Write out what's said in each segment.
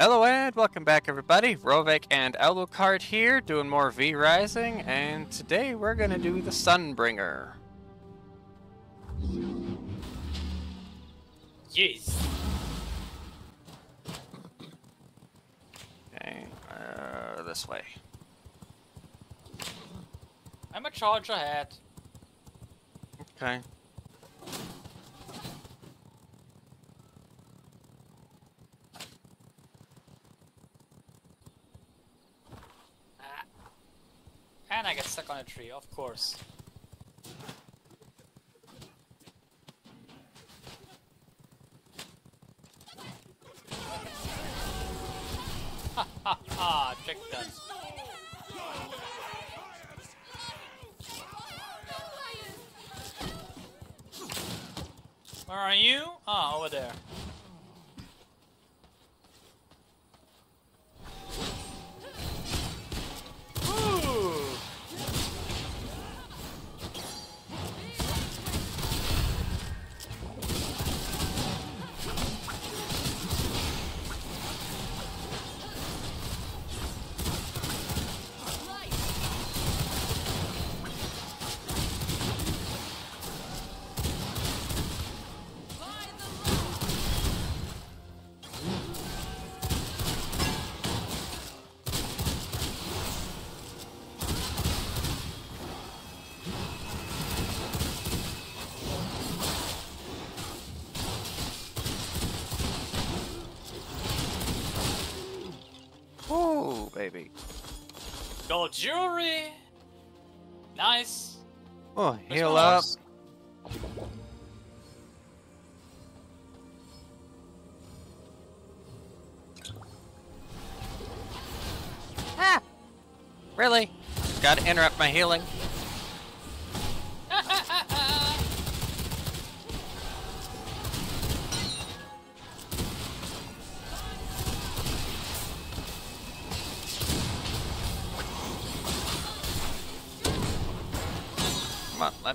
Hello and welcome back everybody, Rovek and Alucard here, doing more V Rising, and today we're gonna do the Sunbringer. Yes. Okay, uh, this way. I'm a charge ahead. Okay. Ah. And I get stuck on a tree, of course. Ha ha ha, trick done. Where are you? Ah, over there. Baby. Gold jewelry. Nice. Oh, heal up. horse? Ah! Really? Gotta interrupt my healing.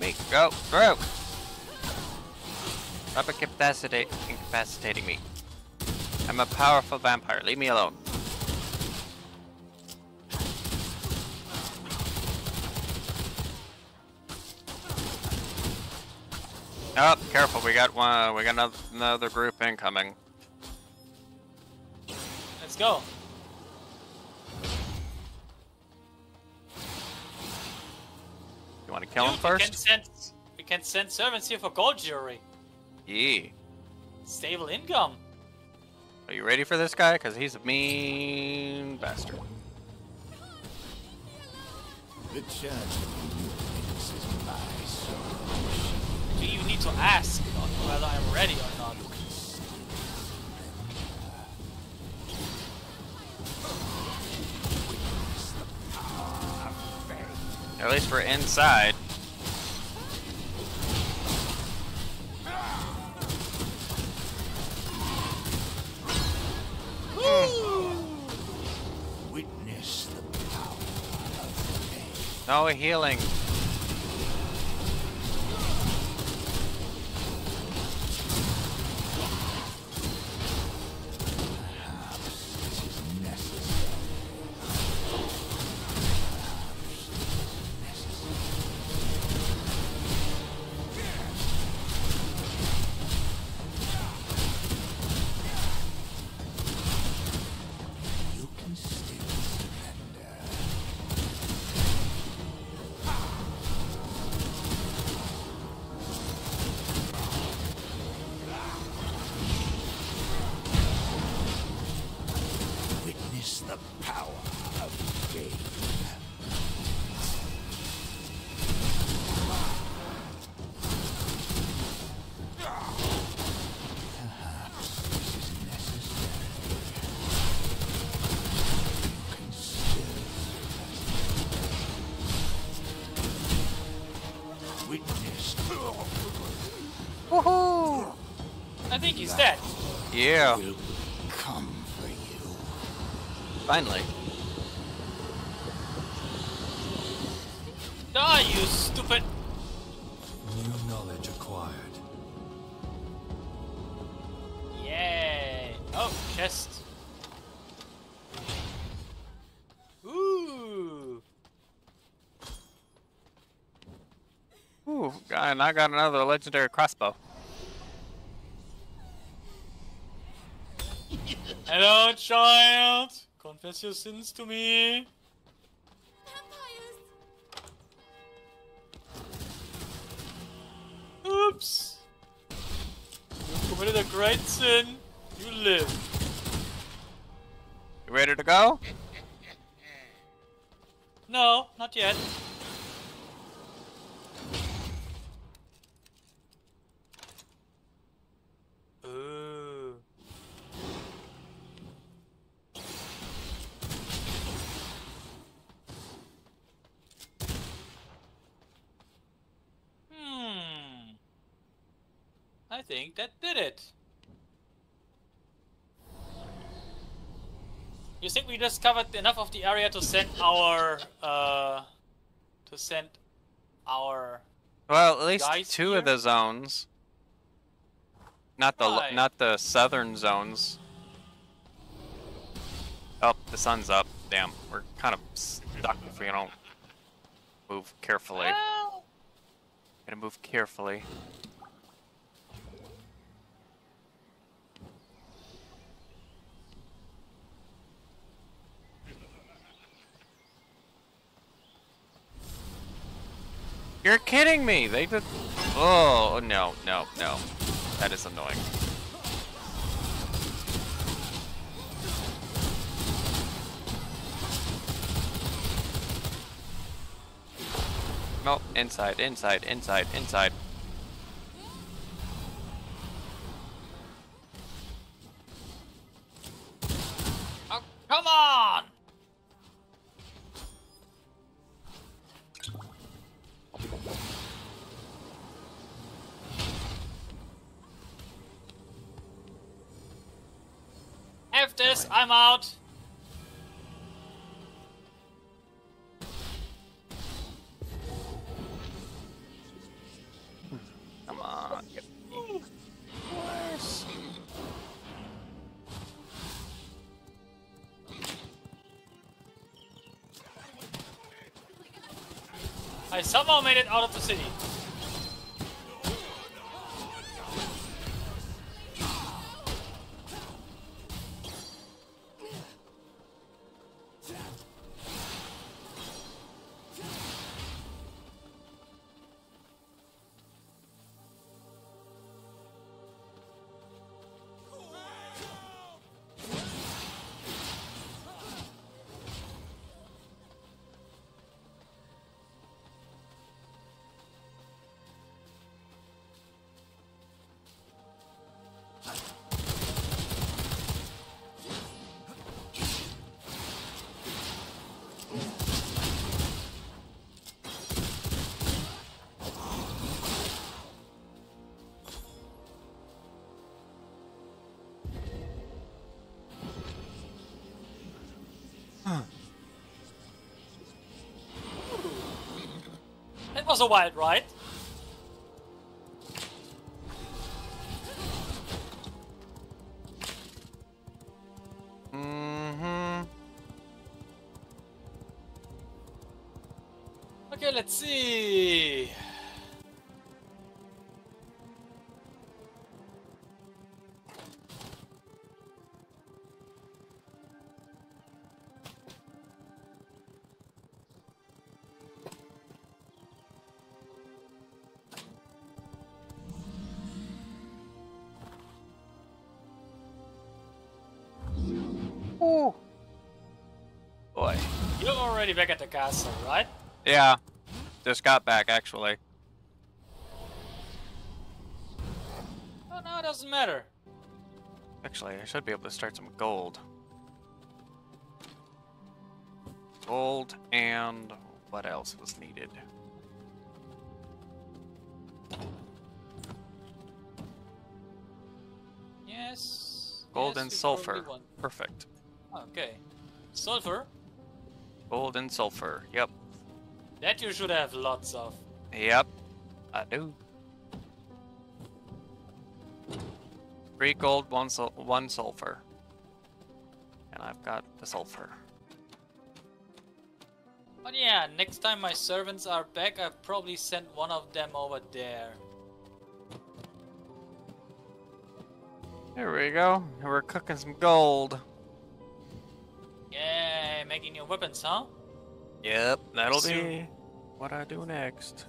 Me go through. Stop incapacitate, incapacitating me. I'm a powerful vampire. Leave me alone. Oh, careful! We got one. We got another, another group incoming. Let's go. You want to kill him Dude, We can first? send, we can send servants here for gold jewelry. Yeah. Stable income. Are you ready for this guy? Cause he's a mean bastard. The church is my soul. Do you need to ask whether I'm ready or not? At least we're inside. Hmm. Witness the power of faith. No healing. I think he's dead. Yeah. Come for you. Finally. Die, you stupid! New knowledge acquired. Yay! Oh, chest. Ooh! Ooh, and I got another legendary crossbow. Hello, child. Confess your sins to me. Oops. You committed a great sin. You live. You ready to go? No, not yet. Ooh. Hmm. I think that did it. You think we just covered enough of the area to send our uh to send our Well, at least two here? of the zones. Not the not the southern zones. Oh, the sun's up. Damn, we're kind of stuck if we don't move carefully. Well, Gotta move carefully. You're kidding me! They did. Oh no, no, no. That is annoying. Nope, inside, inside, inside, inside. I somehow made it out of the city. Was a wild ride. Mm-hmm. Okay, let's see. Already back at the castle, right? Yeah. Just got back, actually. Oh no, it doesn't matter. Actually, I should be able to start some gold. Gold and what else was needed? Yes. Gold yes, and sulfur. Perfect. Okay. Sulfur. Gold and sulfur. Yep. That you should have lots of. Yep. I do. Three gold, one sul one sulfur. And I've got the sulfur. But yeah, next time my servants are back, I probably send one of them over there. There we go. We're cooking some gold. Yeah, making new weapons, huh? Yep, that'll Soon. be what I do next.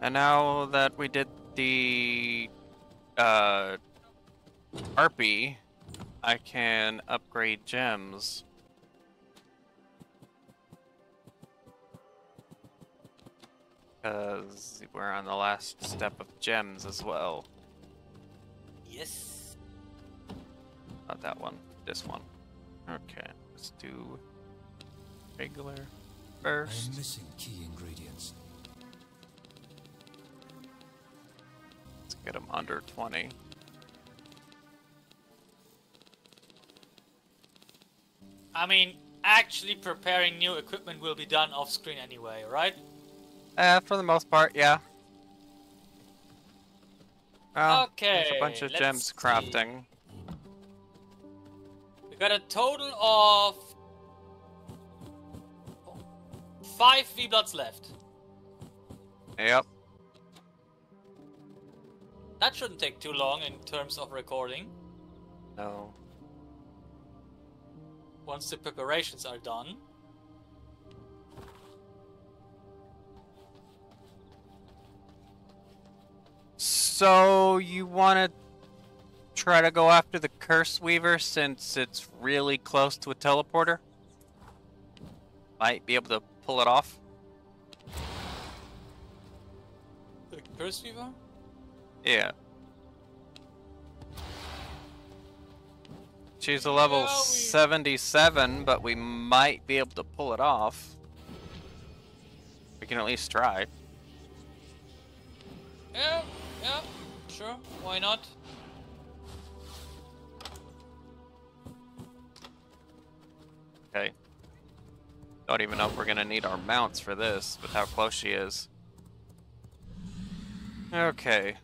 And now that we did the uh harpy, I can upgrade gems. Because we're on the last step of gems as well. Yes. Not that one, this one. Okay, let's do regular I'm missing key ingredients. Let's get them under 20. I mean, actually preparing new equipment will be done off screen anyway, right? Uh, for the most part, yeah. Well, okay. there's a bunch of gems see. crafting. Got a total of five V bloods left. Yep. That shouldn't take too long in terms of recording. No. Once the preparations are done. So you want to try to go after the Curse Weaver since it's really close to a teleporter? Might be able to pull it off. The Curse Weaver? Yeah. She's a level Yeah, we- 77, but we might be able to pull it off. We can at least try. Yeah, yeah, sure, why not? Okay. Don't even know if we're gonna need our mounts for this with how close she is. Okay.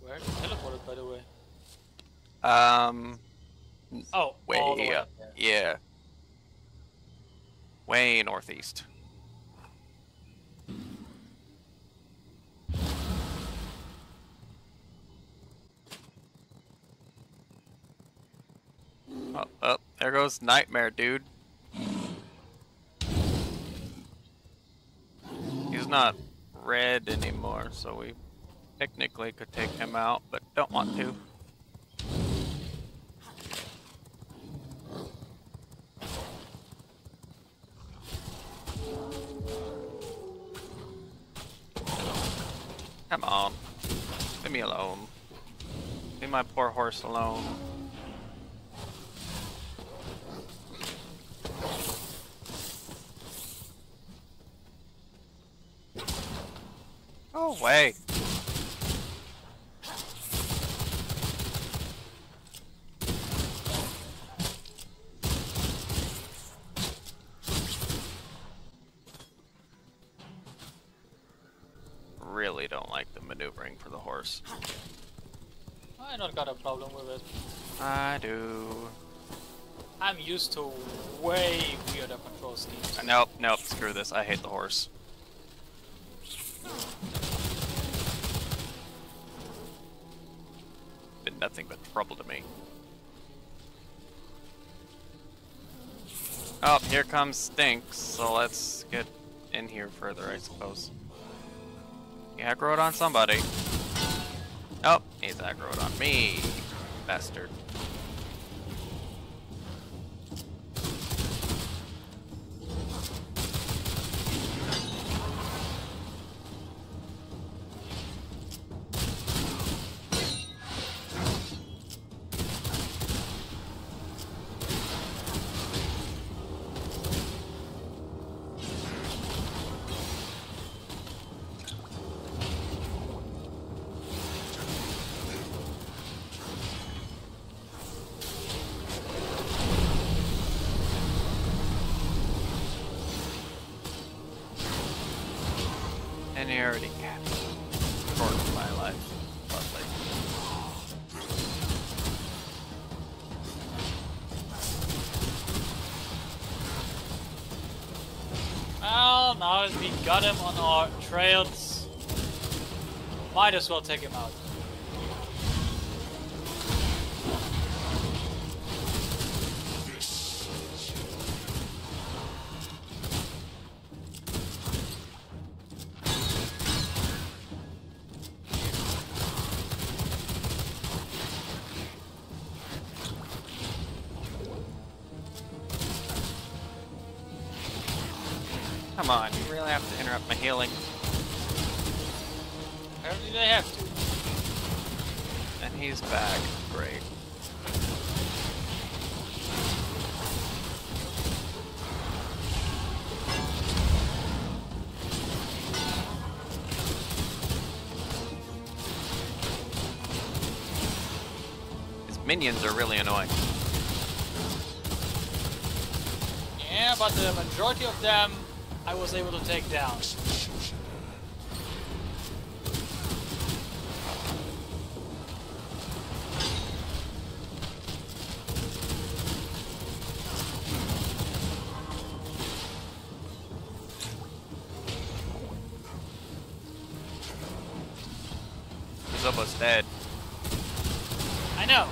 Where teleported, by the way? Um, Oh, way way up. up there. Yeah. Way northeast. Oh, there goes Nightmare, dude. He's not red anymore, so we technically could take him out, but don't want to. Come on. Leave me alone. Leave my poor horse alone. Go away. Really don't like the maneuvering for the horse. I don't got a problem with it. I do. I'm used to way weirder control schemes. Nope, nope, screw this. I hate the horse. Nothing but trouble to me. Oh, here comes Styx, so let's get in here further, I suppose. He aggroed on somebody. Oh, he's aggroed on me, bastard. my life. Lovely. Well, now that we got him on our trails, might as well take him out. Come on, you really have to interrupt my healing. Apparently they have to. And he's back. Great. His minions are really annoying. Yeah, but the majority of them I was able to take down. He's almost dead. I know.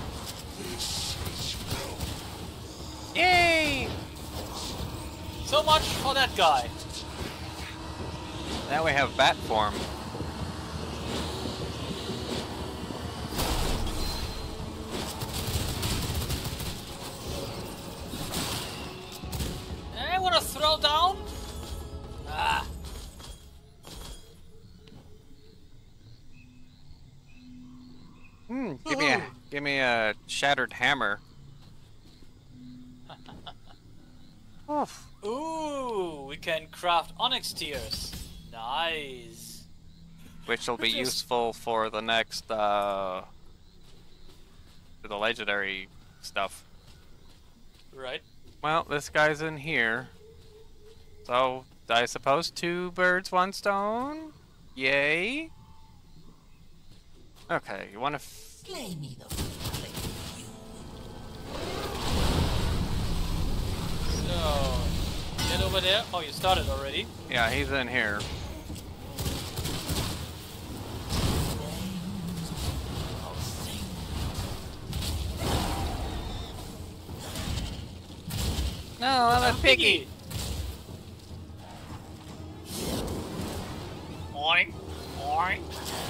Yay! So much for that guy. Now we have bat form. I want to throw down. Ah. Hmm, give me a give me a shattered hammer. Oof. Ooh, we can craft onyx tears. Nice. Which will be Which useful for the next uh the legendary stuff. Right. Well, this guy's in here. So I suppose two birds, one stone? Yay. Okay, you wanna f- Slay me the falling So, get over there. Oh, you started already. Yeah, he's in here. No, I'm a piggy. Oink, oink.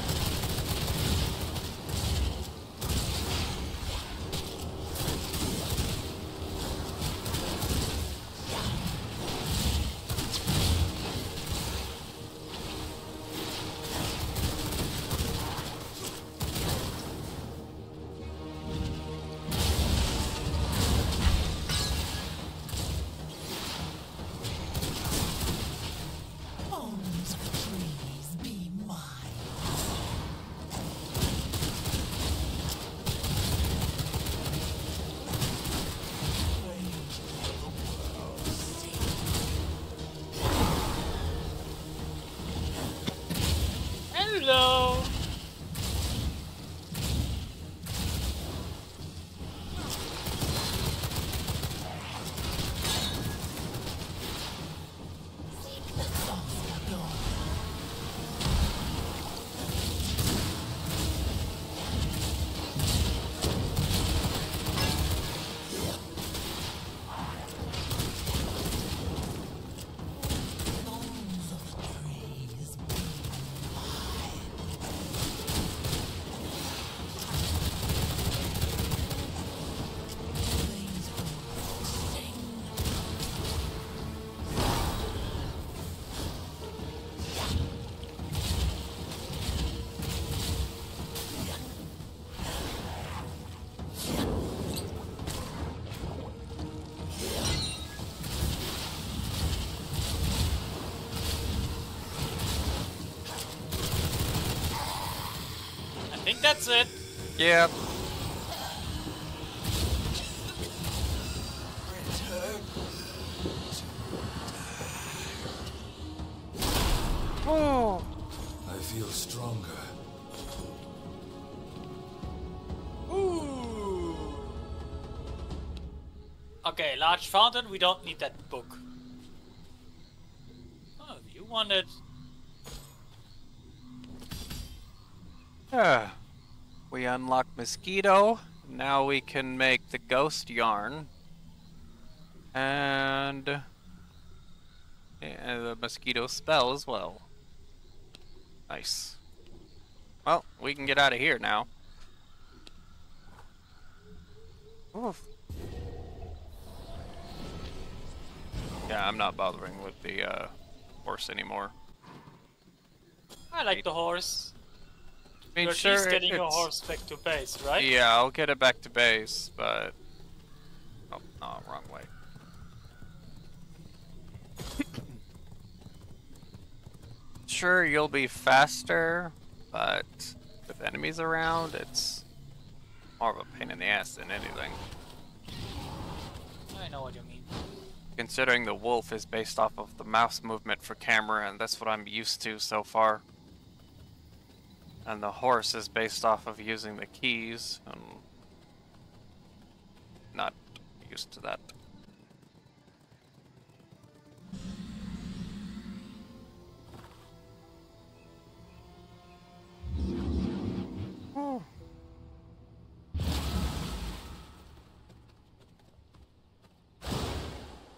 Think that's it. Yep. Oh. I feel stronger. Ooh. Okay, large fountain. We don't need that book. Oh, the wanted. Ah, we unlock Mosquito. Now we can make the Ghost Yarn. And... And the Mosquito spell as well. Nice. Well, we can get out of here now. Oof. Yeah, I'm not bothering with the uh, horse anymore. I like the horse. I mean, You're sure, getting your it's- horse back to base, right? Yeah, I'll get it back to base, but... Oh, no, wrong way. sure, you'll be faster, but with enemies around, it's more of a pain in the ass than anything. I know what you mean. Considering the wolf is based off of the mouse movement for camera, and that's what I'm used to so far. And the horse is based off of using the keys, and not used to that.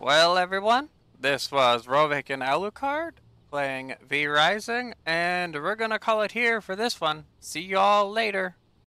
Well, everyone, this was Rovik and Alucard playing V Rising, and we're gonna call it here for this one. See y'all later.